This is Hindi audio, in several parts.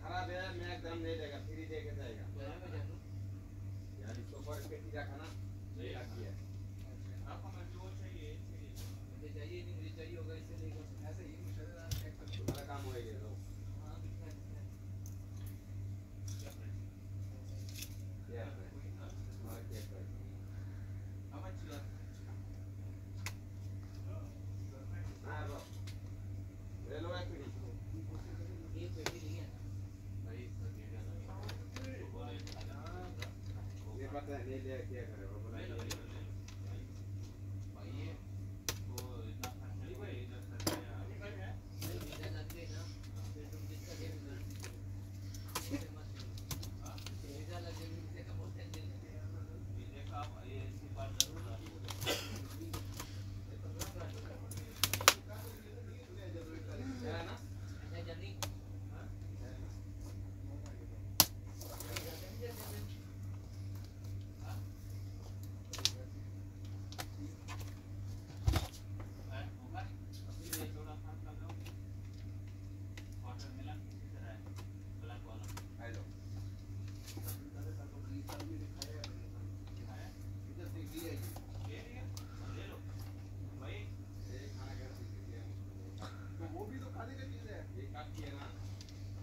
खराब है मैं एकदम नहीं देगा फ्री देके जाएगा। यार इसको पर के खाना। पता नहीं लिया क्या करेगा ये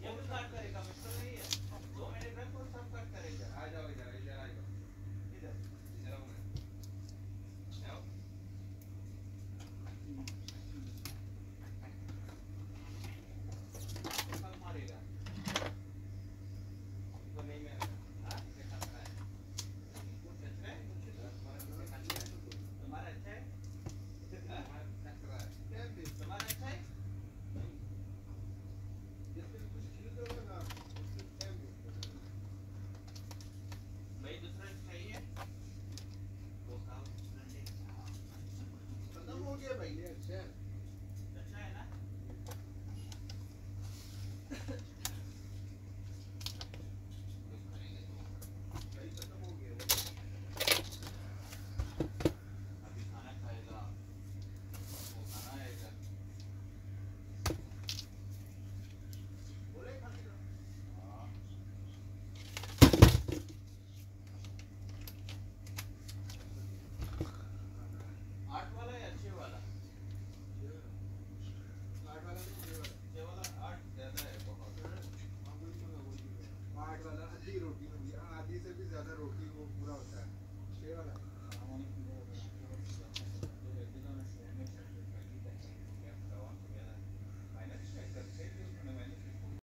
ये भी करेगा मुश्किल नहीं है। दो मिनट में सब कट करेगा।